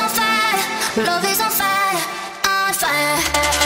on fire, love is on fire, on fire.